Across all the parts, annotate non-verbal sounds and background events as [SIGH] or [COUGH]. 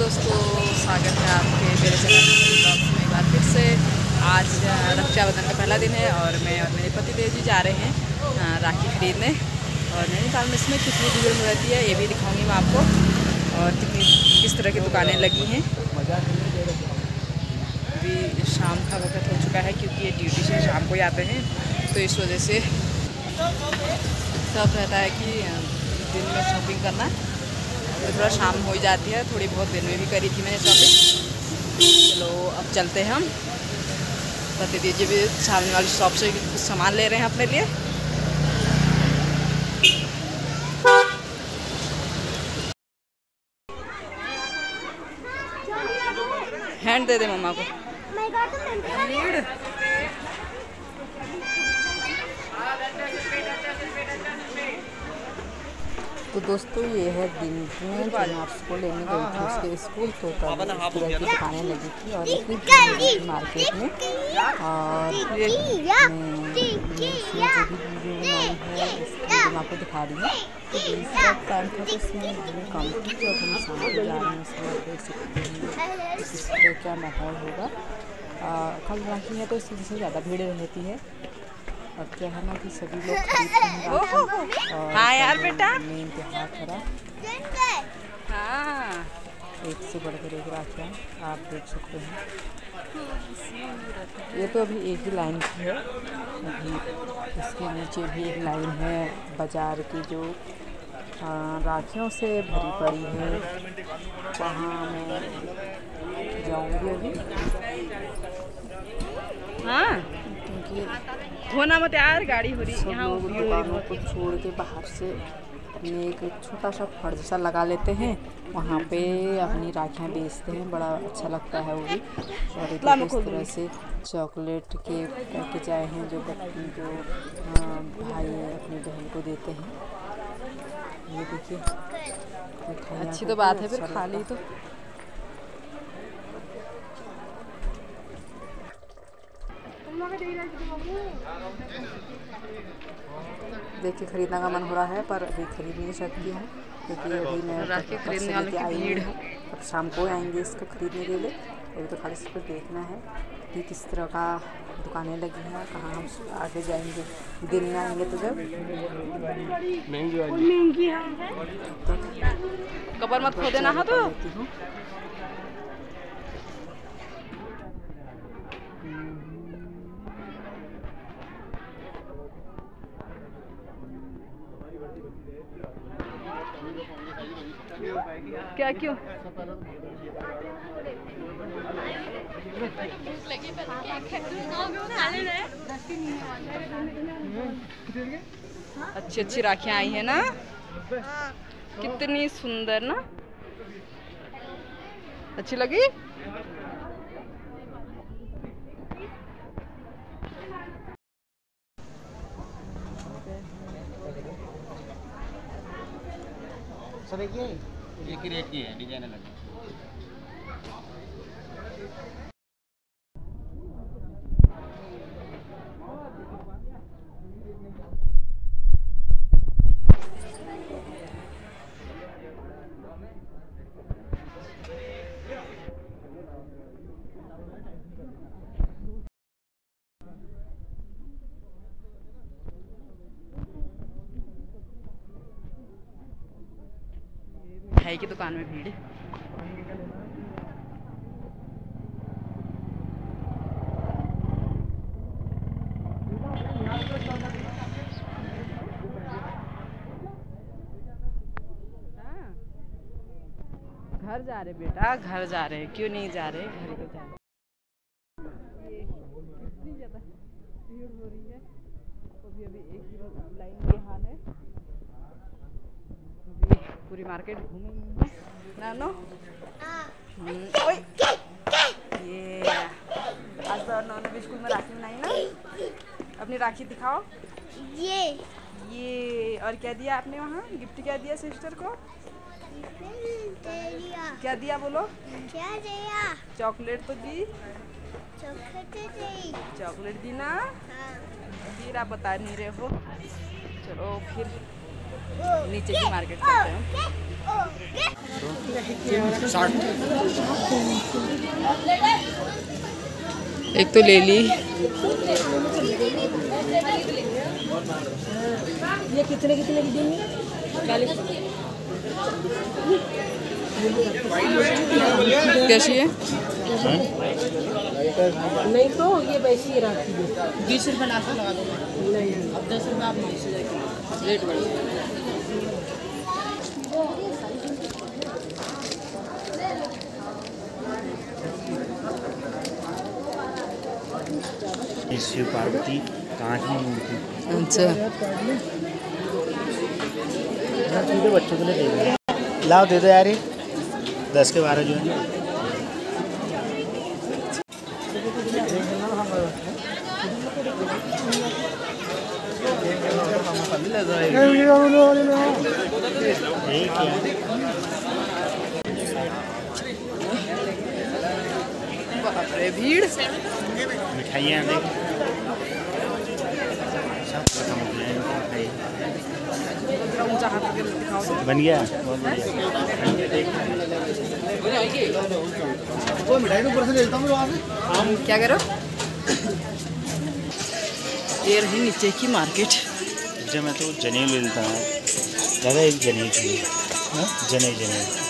दोस्तों, स्वागत है आपके मेरे चैनल में एक बार फिर से। आज रक्षाबंधन का पहला दिन है और मैं और मेरे पति देव जी जा रहे हैं राखी खरीदने। और नैनीताल में इसमें कितनी भीड़ रहती है, ये भी दिखाऊँगी मैं आपको। और कितनी, किस तरह की दुकानें लगी हैं। अभी शाम का वक्त हो चुका है क्योंकि ये ड्यूटी से शाम को ही आते हैं तो इस वजह से सब रहता है कि दिन में शॉपिंग करना। तो थोड़ा शाम हो जाती है, थोड़ी बहुत दिन में भी करी थी मैंने शॉपिंग चलो, अब चलते हैं हम। बता दीजिए भी सामने वाली शॉप से कुछ सामान ले रहे हैं अपने लिए। हैंड दे दे मम्मा को। लीड तो दोस्तों ये है दिन में जो मैं लेने गई थी उसके स्कूल तो तब लगी थी और मार्केट में। और आपको दिखा रही हूँ। तो उसमें तो तो क्या माहौल होगा? खल राखी है तो इसमें ज़्यादा भीड़ रहती है। और क्या है ना कि सभी लोग [LAUGHS] हाँ। यार बेटा। इंतहा करा हाँ एक से बढ़कर एक राखियाँ आप देख सकते हैं। ये तो अभी एक ही लाइन की है। अभी इसके नीचे भी एक लाइन है। बाज़ार की जो हाँ, राखियों से भरी पड़ी है। वहाँ मैं जाऊँगी अभी। होना मत यार गाड़ी हो रही यहाँ को छोड़ के बाहर से अपने एक छोटा सा फ़र्ज़ सा लगा लेते हैं। वहाँ पे अपनी राखियाँ बेचते हैं बड़ा अच्छा लगता है वो भी। और इस तरह से चॉकलेट के पैकेज आए हैं जो जो भाई अपनी बहन को देते हैं। ये देखिए अच्छी तो बात है फिर अच्छा खाली तो। देखिए खरीदने का मन हो रहा है पर अभी खरीद नहीं सकती हूँ क्योंकि अभी मैं खरीदने वाले आई भीड़। अब शाम को आएँगे इसको खरीदने के लिए। अभी तो खाली सिर्फ़ देखना है कि किस तरह का दुकानें लगी हैं कहाँ हम आगे जाएँगे। दिन में आएँगे तो जब। महँगी तो कबर मत खो देना है हाँ तो। क्या क्यों? अच्छी अच्छी राखियाँ आई है ना? कितनी सुंदर ना? अच्छी लगी? सब एक ही है। एक ही की है डिज़ाइन अलग है। मिठाई की दुकान में भीड़ हाँ। घर जा रहे बेटा, घर जा रहे क्यों नहीं जा रहे? घर को तो जा रहे पूरी मार्केट घूमूँगी। नानो? ओए ये आज तो नानो भी स्कूल में राखी बनाई ना। अपनी राखी दिखाओ। ये। ये और क्या दिया आपने वहाँ? गिफ्ट क्या दिया सिस्टर को? दिया। क्या दिया बोलो? क्या दिया? चॉकलेट तो दी। चॉकलेट तो दी। चॉकलेट दी ना? हाँ। फिर आप बता नहीं रहे हो। चलो फिर नीचे की मार्केट करते हैं। एक तो ले ली। ये कितने कितने की देंगे कैसी है? नहीं तो ये वैसे ही रखी बीस रुपये नाश्ता लगा दो नहीं। अब दस रुपये आप रेट बढ़िया शिव पार्वती कांच में मूर्ति। अच्छा। बच्चों के लिए दे दो लाओ दे दो यार ये। दस के बारह जो है। है भीड़ मिठाइयाँ देख सब खत्म हो गया मिठाई। बन गया? बढ़िया क्या करो? ये रही नीचे की मार्केट। जब मैं तो जने मिलता है। दादा एक जनेऊ चाहिए। जनेऊ जनेऊ।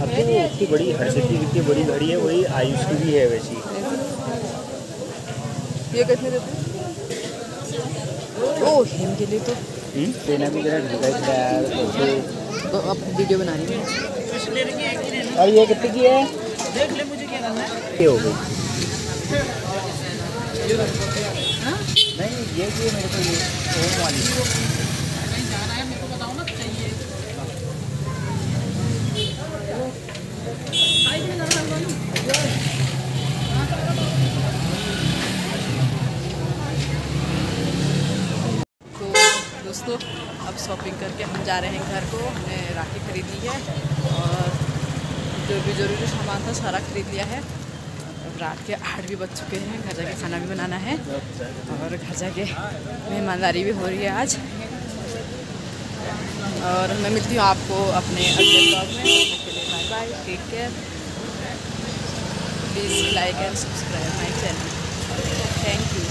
अब तो इतनी बड़ी हर सिटी इतनी बड़ी घड़ी है वही आयुष की भी है वैसी। ये कितने देते ओ हिम के लिए तो। हम्म, पेना भी जरा ढंगा ही खड़ा है यार तो अब वीडियो बना रही हूँ। और ये कितने की है? देख ले मुझे क्या करना है। ये हो गई। नहीं ये की है मेरे को ये ओम वाली तो दोस्तों, अब शॉपिंग करके हम जा रहे हैं घर को। हमने राखी खरीद ली है और जो भी ज़रूरी सामान था सारा खरीद लिया है। अब रात के आठ भी बज चुके हैं, घर जाके खाना भी बनाना है और घर जाके मेहमानदारी भी हो रही है आज। और मैं मिलती हूँ आपको अपने अगले ब्लॉग में। Bye bye take care please like and subscribe my channel thank you